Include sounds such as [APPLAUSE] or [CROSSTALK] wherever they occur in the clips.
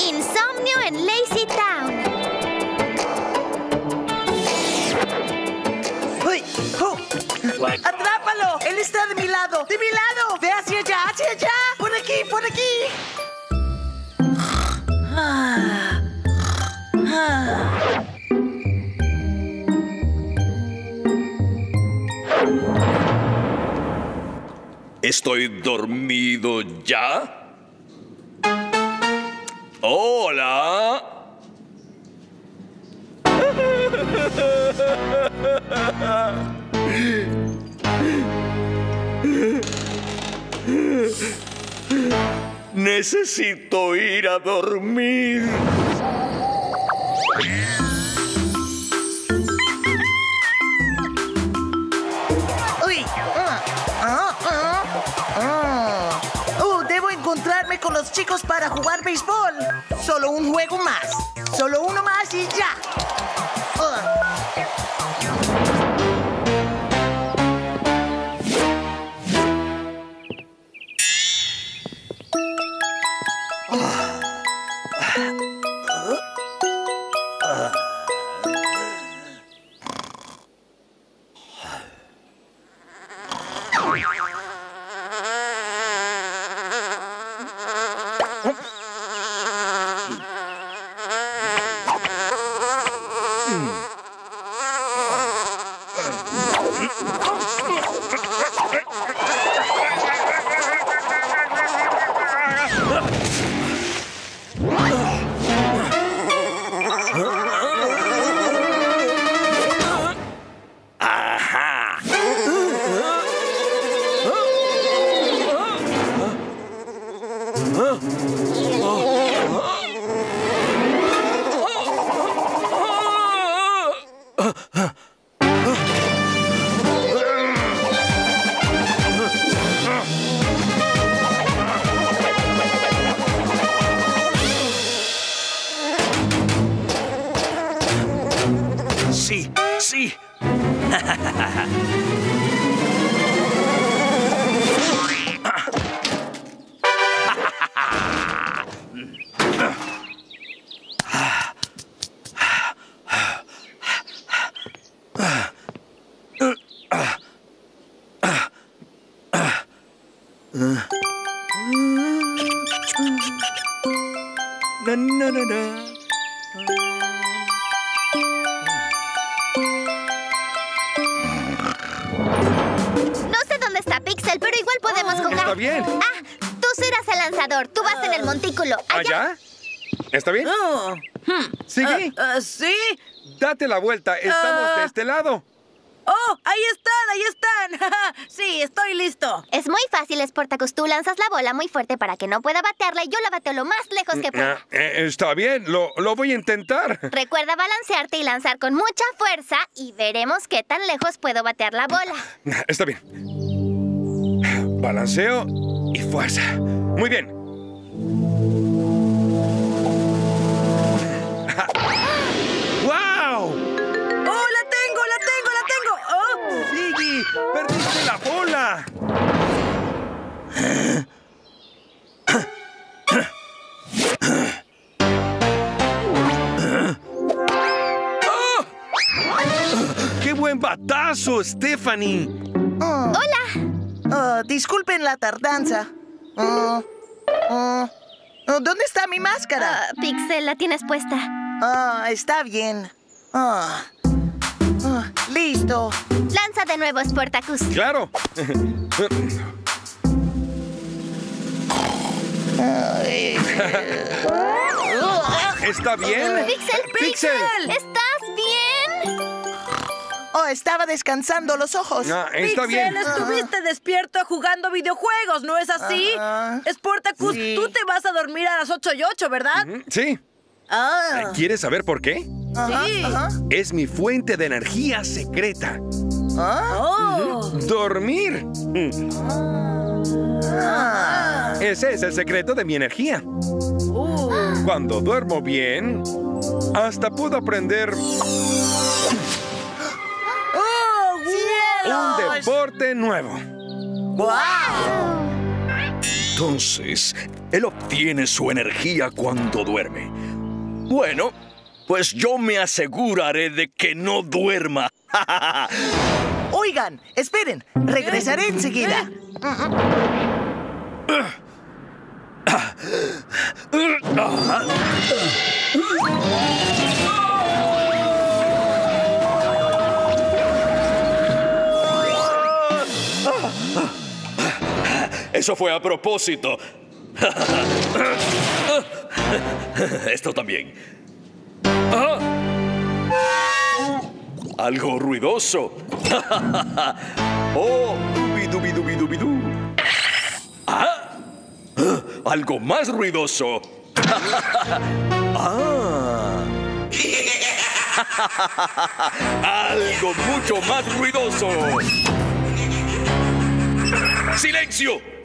Insomnio en Lazy Town. ¡Uy! ¡Oh! ¡Atrápalo! ¡Él está de mi lado! ¡De mi lado! ¡Ve hacia allá! ¡Hacia allá! ¡Por aquí! ¡Por aquí! ¿Estoy dormido ya? Hola. Necesito ir a dormir. Con los chicos para jugar béisbol. Solo un juego más. Solo uno más y ya. Pero igual podemos jugar. está bien. Ah, tú serás el lanzador. Tú vas en el montículo. Allá. ¿Allá? ¿Está bien? Oh. Sigue. Ah, ah, ¿Sí? Date la vuelta. Estamos Ah. de este lado. ¡Oh! ¡Ahí están! ¡Ahí están! [LAUGHS] sí, estoy listo. Es muy fácil, Sportacus. Tú lanzas la bola muy fuerte para que no pueda batearla y yo la bateo lo más lejos que pueda. Ah, eh, está bien. Lo, lo voy a intentar. [LAUGHS] Recuerda balancearte y lanzar con mucha fuerza y veremos qué tan lejos puedo batear la bola. Está bien. Balanceo y fuerza. Muy bien. ¡Wow! ¡Oh, la tengo! ¡La tengo! ¡La tengo! ¡Oh! ¡Siggy! ¡Perdiste la bola! ¡Ah! ¡Qué buen batazo, Stephanie! ¡Hola! Oh, disculpen la tardanza. Oh, oh. Oh, ¿Dónde está mi máscara? Ah, Pixel, la tienes puesta. Ah, está bien. Listo. Lanza de nuevo, Sportacus. ¡Claro! [LAUGHS] ¿Está bien? Pixel, Pixel. ¿Estás bien? Oh, estaba descansando los ojos. Ah, está Pixel, bien. estuviste despierto jugando videojuegos, ¿no es así? Ajá. Sportacus, Sí. tú te vas a dormir a las 8 y 8, ¿verdad? Sí. Ah, ¿Quieres saber por qué? Ajá, sí. ajá. Es mi fuente de energía secreta. Ah, oh. Dormir. ah. Ese es el secreto de mi energía. Uh. Cuando duermo bien, hasta puedo aprender un deporte nuevo. ¡Guau! Entonces, Él obtiene su energía cuando duerme. Bueno, pues yo me aseguraré de que no duerma. [LAUGHS] Oigan, esperen, regresaré enseguida. [LAUGHS] Eso fue a propósito. [LAUGHS] Esto también. Ah. Algo ruidoso. [LAUGHS] oh, dubidubidubidubidu. Ah. Algo más ruidoso. [LAUGHS] ah. Algo mucho más ruidoso. ¡Silencio!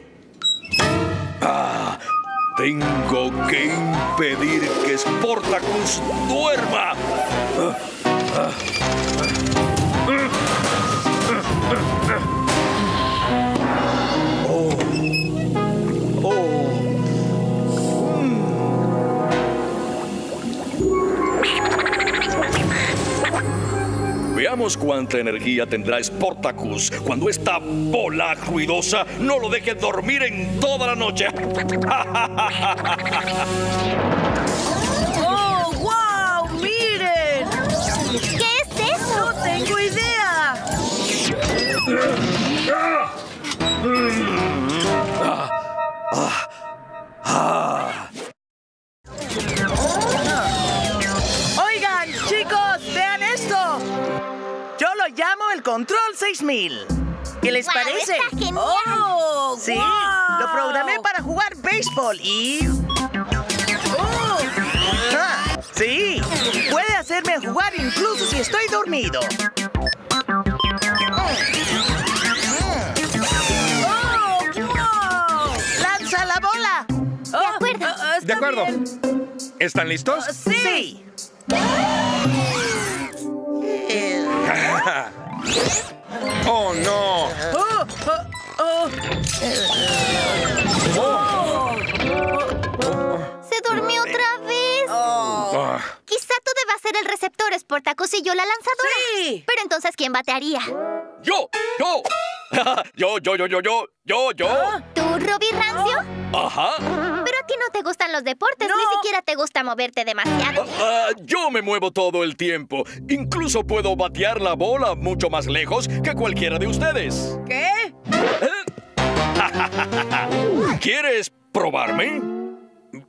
Ah, tengo que impedir que Sportacus duerma. Oh. Veamos cuánta energía tendrá Sportacus cuando esta bola ruidosa no lo deje dormir en toda la noche. [LAUGHS] ¡Oh, wow! ¡Miren! ¿Qué es eso? ¡No tengo idea! El Control 6000. ¿Qué les parece? está genial. ¡Oh! Sí, lo programé para jugar béisbol y... ¡Oh! Ah, sí, puede hacerme jugar incluso si estoy dormido. ¡Oh, wow! ¡Lanza la bola! De acuerdo. Ah, está De acuerdo. bien. ¿Están listos? Sí. [LAUGHS] [LAUGHS] ¡Oh, no! Oh, oh, oh. Se durmió otra vez. Ah, Quizá tú debas ser el receptor, Sportacus, y yo la lanzadora. Sí. Pero entonces, ¿quién batearía? Yo, yo. yo, [LAUGHS] yo, yo, yo, yo, yo, yo. ¿Tú, Robbie Rancio? Ajá. Ti no te gustan los deportes, No. ni siquiera te gusta moverte demasiado. Ah, yo me muevo todo el tiempo. Incluso puedo batear la bola mucho más lejos que cualquiera de ustedes. ¿Qué? [LAUGHS] ¿Quieres probarme?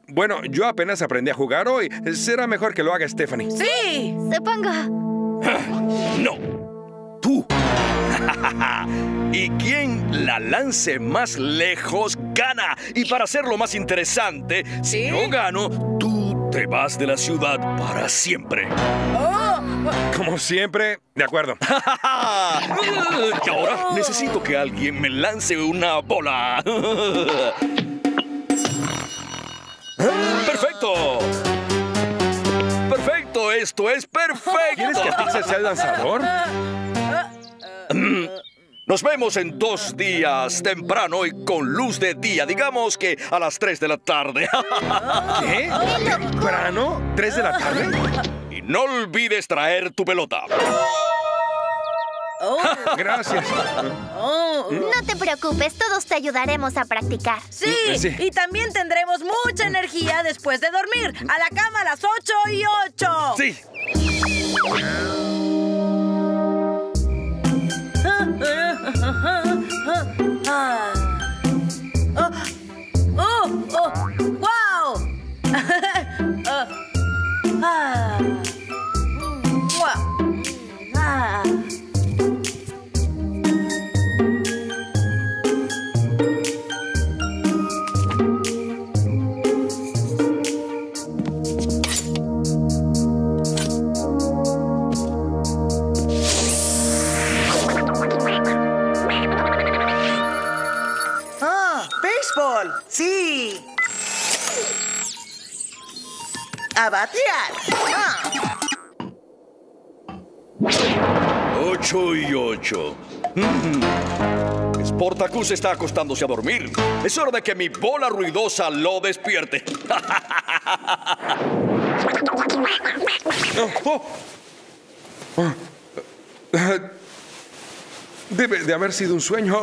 bueno, yo apenas aprendí a jugar hoy. Será mejor que lo haga Stephanie. Sí. Supongo. [LAUGHS] No. Tú. [LAUGHS] y quien la lance más lejos gana. Y para hacerlo más interesante, si yo gano, tú te vas de la ciudad para siempre. Oh, Como siempre, de acuerdo. [LAUGHS] y ahora necesito que alguien me lance una bola. [LAUGHS] ¡Perfecto! ¡Perfecto! ¡Esto es [LAUGHS] ¿Quieres que perfecto! Pixel sea el lanzador? Nos vemos en dos días temprano y con luz de día, digamos que a las 3 de la tarde. [LAUGHS] ¿Qué? ¿Temprano? ¿Tres de la tarde? y no olvides traer tu pelota. oh, [LAUGHS] Gracias. oh. No te preocupes, todos te ayudaremos a practicar. Sí, Sí. y también tendremos mucha energía después de dormir. A la cama a las 8 y 8. Sí. [LAUGHS] Ah. Ah. Está acostándose a dormir. Es hora de que mi bola ruidosa lo despierte. Oh, oh. Ah, ah, Debe de haber sido un sueño.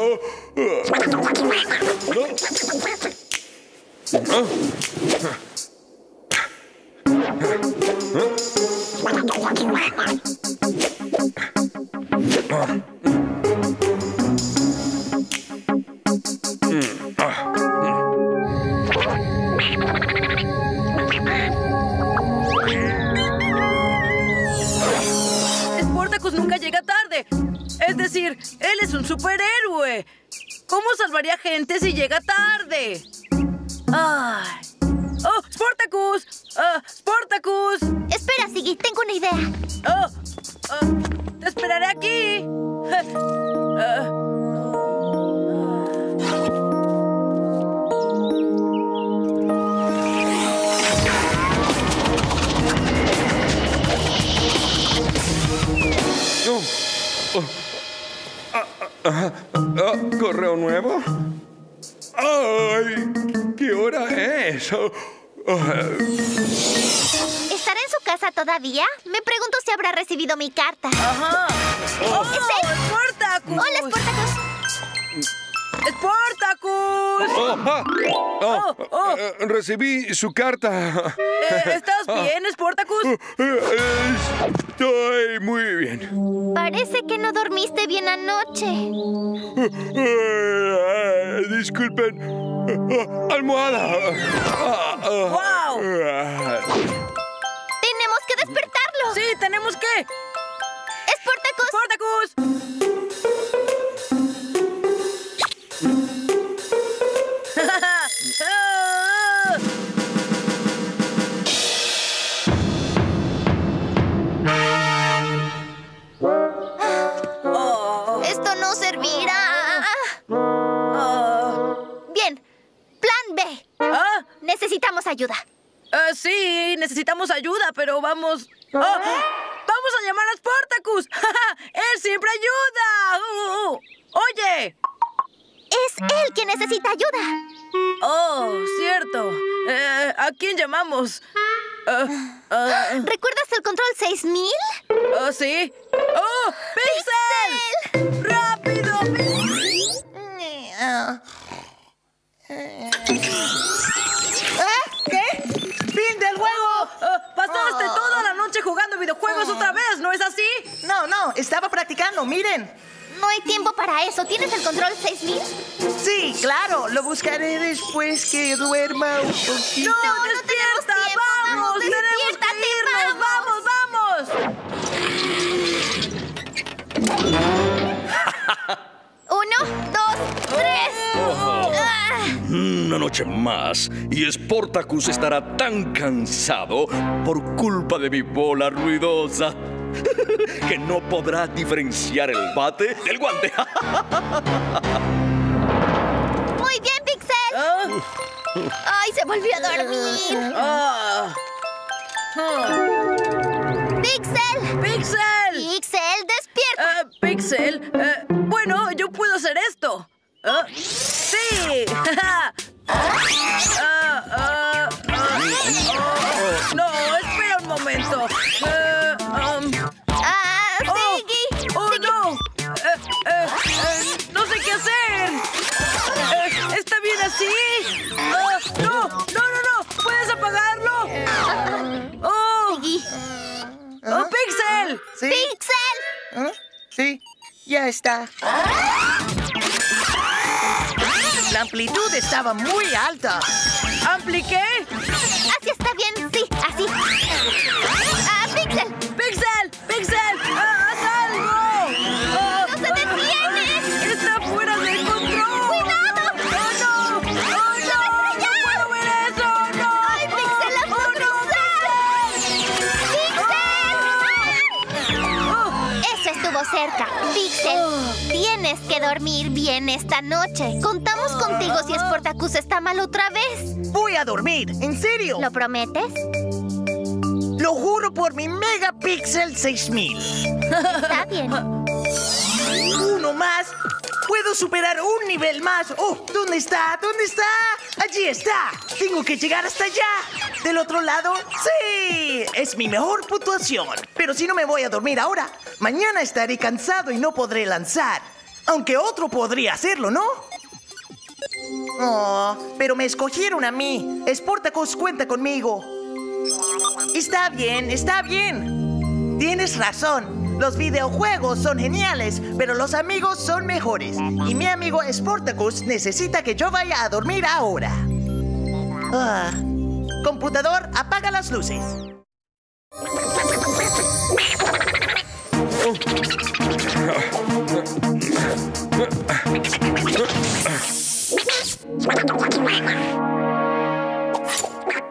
Sportacus nunca llega tarde. Es decir, él es un superhéroe. ¿Cómo salvaría gente si llega tarde? Ay. ¡Oh, Sportacus! ¡Ah, ¡Sportacus! Espera, Siggy, tengo una idea. ¡Oh! ah, ¡Te esperaré aquí! [LAUGHS] Ah, Ah, ah, ah, ¿Correo nuevo? ¡Ay! ¿Qué hora es? Oh, oh, ¿Estará en su casa todavía? Me pregunto si habrá recibido mi carta. ¡Ajá! ¡Oh, ¿Es él? Sportacus! Hola, Sportacus. ¡Sportacus! oh, ah, oh, Oh, oh. eh, recibí su carta. Eh, ¿Estás bien, Sportacus? Eh, Estoy muy bien. Parece que no dormiste bien anoche. Eh, Disculpen. Ah, Almohada. Ah, ah, ¡Guau! ah. Tenemos que despertarlo. Sí, tenemos que. Sportacus. ¡Sportacus! Necesitamos ayuda. Eh, sí, necesitamos ayuda, pero vamos. ¡Oh! ¡Vamos a llamar a Sportacus! [LAUGHS] ¡Él siempre ayuda! Uh, uh. ¡Oye! Es él quien necesita ayuda. Oh, cierto. Eh, ¿A quién llamamos? Eh, ¿Recuerdas el control 6000? oh, ¿Sí? ¡Oh! ¡Pixel! ¡Rápido! Ah, pasaste toda la noche jugando videojuegos otra vez, ¿no es así? No, no, estaba practicando, miren. No hay tiempo para eso. ¿Tienes el control 6000? Sí, claro, lo buscaré después que duerma un poquito. ¡No, no tenemos despierta! tiempo, ¡Vamos! vamos, ¡Tenemos Una noche más y Sportacus estará tan cansado por culpa de mi bola ruidosa [LAUGHS] que no podrá diferenciar el bate del guante. [LAUGHS] Muy bien, Pixel. Ah, Ay, se volvió a dormir. ah. Ah. Pixel. ¡Pixel! Pixel, despierta. Pixel, eh, bueno, yo puedo hacer esto. Ah, ¡Sí! [LAUGHS] está. La amplitud estaba muy alta. ¿Ampliqué? Así está bien, sí, así. Tienes que dormir bien esta noche. Contamos contigo si Sportacus está mal otra vez. Voy a dormir, en serio. ¿Lo prometes? Lo juro por mi Megapixel 6000. Está bien. Uno más. Puedo superar un nivel más. Oh, ¿dónde está? ¿Dónde está? Allí está. Tengo que llegar hasta allá. ¿Del otro lado? Sí. Es mi mejor puntuación. Pero si no me voy a dormir ahora, mañana estaré cansado y no podré lanzar. Aunque otro podría hacerlo, ¿no? Oh, pero me escogieron a mí. Sportacus cuenta conmigo. Está bien, está bien. Tienes razón. Los videojuegos son geniales, pero los amigos son mejores. Y mi amigo Sportacus necesita que yo vaya a dormir ahora. Ah. Computador, apaga las luces.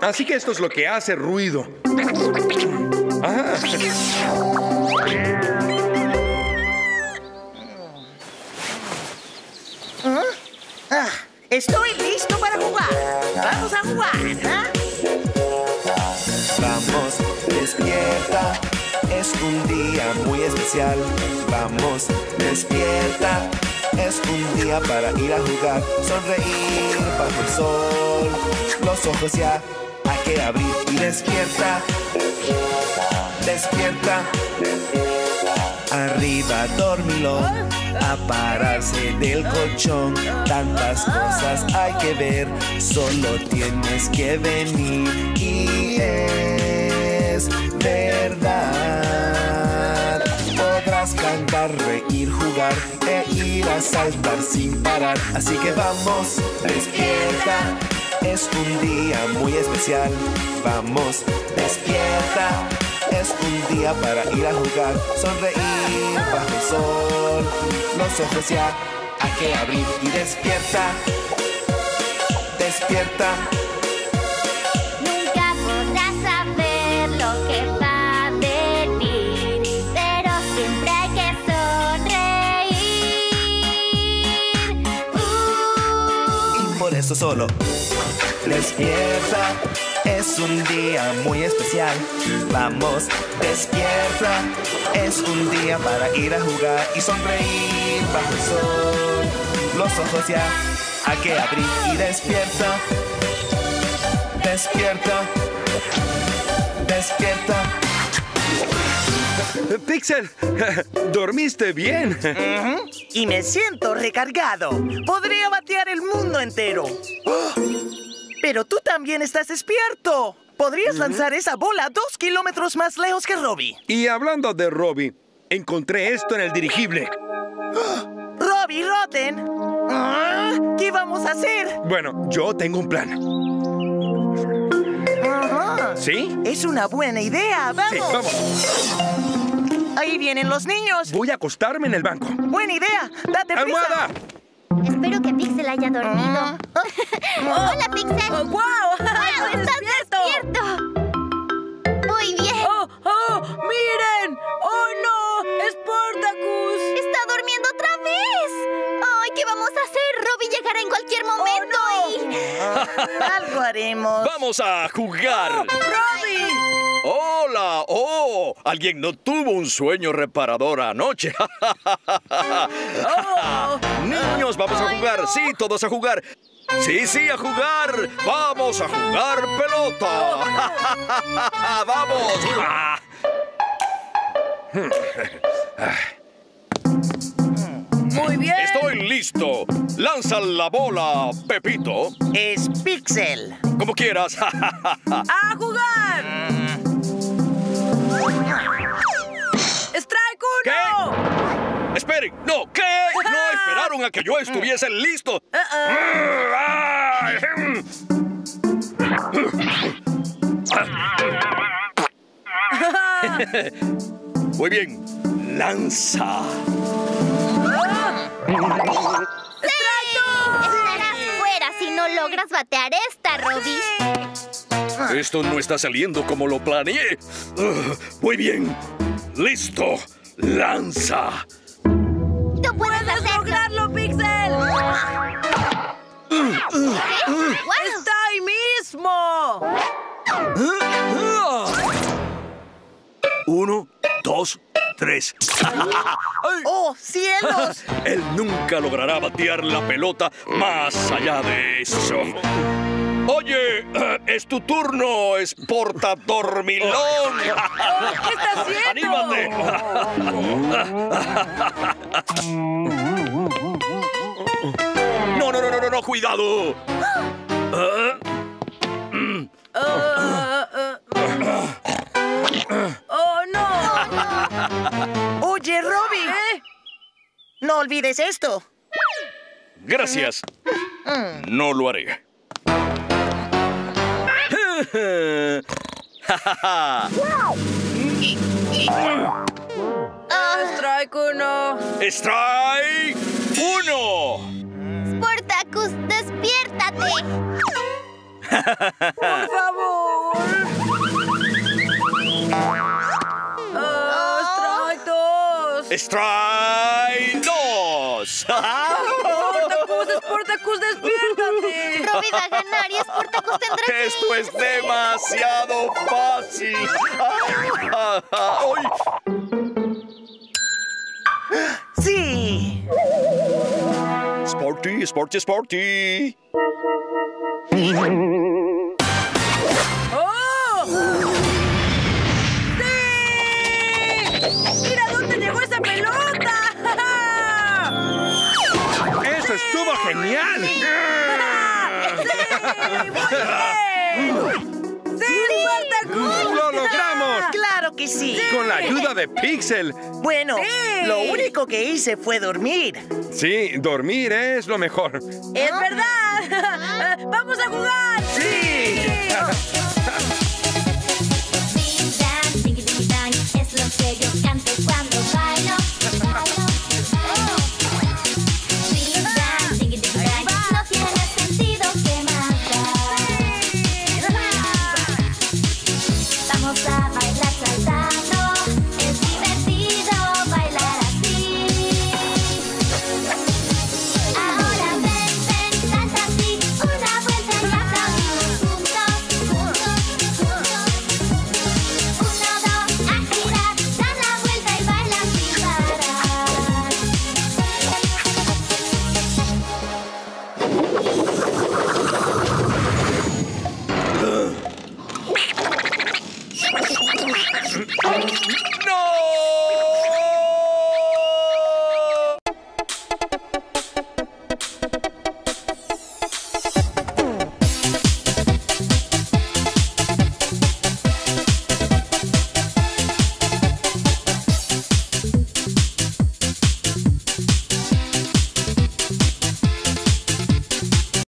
Así que esto es lo que hace ruido. Ah. Ah, estoy listo para jugar. Vamos a jugar. ¿ah? Vamos, despierta, es un día muy especial. Vamos, despierta, es un día para ir a jugar. Sonreír bajo el sol, los ojos ya hay que abrir y despierta, despierta. Arriba, dormilón, a pararse del colchón. Tantas cosas hay que ver, solo tienes que venir y es verdad. Podrás cantar, reír, jugar e ir a saltar sin parar. Así que vamos, despierta. Es un día muy especial. Vamos, despierta. Es un día para ir a jugar, sonreír bajo el sol. Los ojos ya hay que abrir y despierta. Despierta. Solo despierta. Es un día muy especial. Vamos, despierta. Es un día para ir a jugar y sonreír bajo el sol. Los ojos ya hay que abrir y despierta. Despierta. Despierta. Pixel, ¿dormiste bien? Y me siento recargado. Podría batear el mundo entero. ¡Oh! Pero tú también estás despierto. Podrías lanzar esa bola dos kilómetros más lejos que Robbie. Y hablando de Robbie, encontré esto en el dirigible. Robbie Rotten. Ah, ¿Qué vamos a hacer? Bueno, yo tengo un plan. ¿Sí? Es una buena idea. ¡Vamos! Sí, vamos. Ahí vienen los niños. Voy a acostarme en el banco. Buena idea. Date prisa. ¡Almohada! Espero que Pixel haya dormido. [LAUGHS] Hola, Pixel. Oh, ¡Wow! ¡Wow! [LAUGHS] ¡Estás despierto! Muy llegará en cualquier momento y... Algo haremos. ¡Vamos a jugar! ¡Robbie! ¡Hola! ¡Oh! Alguien no tuvo un sueño reparador anoche. [LAUGHS] ¡Oh! Niños, vamos a jugar. Sí, todos a jugar. Sí, sí, a jugar. Vamos a jugar pelota. [LAUGHS] Vamos. [LAUGHS] ¡Muy bien! Estoy listo. Lanza la bola, Pepito. Es Pixel. Como quieras. [LAUGHS] ¡A jugar! ¡Strike ¿Qué? uno! Esperen. No, ¿qué? No esperaron a que yo estuviese listo. Uh-uh. Ejem. [LAUGHS] Muy bien. Lanza. Estarás fuera si no logras batear esta, Robbie. Esto no está saliendo como lo planeé. Muy bien. Listo. Lanza. ¡Tú puedes ¡Puedes hacerlo! lograrlo, Pixel! ¡Está ahí mismo! Uno, dos, tres. [LAUGHS] ¡Oh, cielos! [LAUGHS] Él nunca logrará batear la pelota más allá de eso. Oye, es tu turno, Sporta Dormilón. [LAUGHS] ¿Qué está haciendo? ¡Anímate! No, no, no, no, no, no, cuidado. [GASPS] no olvides esto. Gracias. No lo haré. Strike uno. ¡Strike! ¡Uno! Sportacus, despiértate. [LAUGHS] Por favor. Ah, strike dos. ¡Strike dos! Sportacus, [LAUGHS] Sportacus, despiértate. Robby va a ganar y Sportacus tendrá que ¡Esto es demasiado fácil! [LAUGHS] ¡Ay! Sí. Sporty, sporty, sporty. Estuvo genial! ¡Sí, [LAUGHS] Spartacus! ¡Lo logramos! Claro que sí. Con la ayuda de Pixel. Bueno, Sí. lo único que hice fue dormir. Sí, dormir es lo mejor. ¡Es verdad! [LAUGHS] ¡Vamos a jugar! Sí.